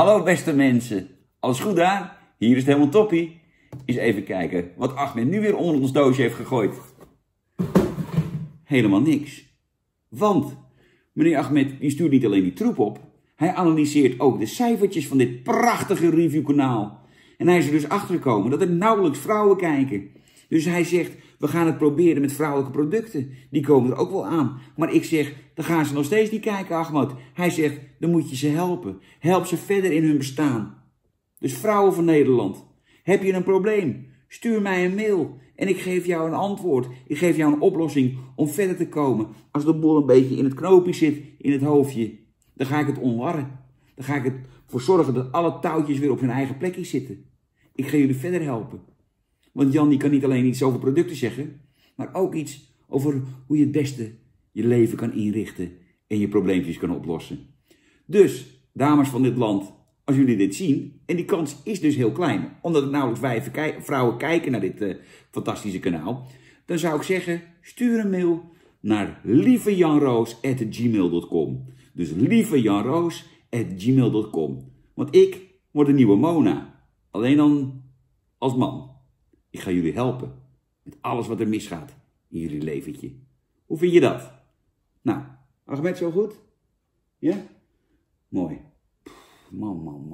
Hallo beste mensen. Alles goed daar? Hier is het helemaal toppie. Eens even kijken wat Ahmed nu weer onder ons doosje heeft gegooid. Helemaal niks. Want meneer Ahmed die stuurt niet alleen die troep op. Hij analyseert ook de cijfertjes van dit prachtige reviewkanaal. En hij is er dus achtergekomen dat er nauwelijks vrouwen kijken. Dus hij zegt, we gaan het proberen met vrouwelijke producten. Die komen er ook wel aan. Maar ik zeg, dan gaan ze nog steeds niet kijken, Ahmed. Hij zegt, dan moet je ze helpen. Help ze verder in hun bestaan. Dus vrouwen van Nederland, heb je een probleem? Stuur mij een mail en ik geef jou een antwoord. Ik geef jou een oplossing om verder te komen. Als de bol een beetje in het knoopje zit, in het hoofdje, dan ga ik het onwarren. Dan ga ik ervoor zorgen dat alle touwtjes weer op hun eigen plekje zitten. Ik ga jullie verder helpen. Want Jan die kan niet alleen iets over producten zeggen, maar ook iets over hoe je het beste je leven kan inrichten en je probleempjes kan oplossen. Dus, dames van dit land, als jullie dit zien, en die kans is dus heel klein, omdat er nauwelijks vijf vrouwen kijken naar dit uh, fantastische kanaal, dan zou ik zeggen, stuur een mail naar lievejanroos.gmail.com. Dus lievejanroos.gmail.com. Want ik word een nieuwe Mona. Alleen dan als man. Ik ga jullie helpen met alles wat er misgaat in jullie leventje. Hoe vind je dat? Nou, Ahmed zo goed? Ja? Mooi. man, man, man.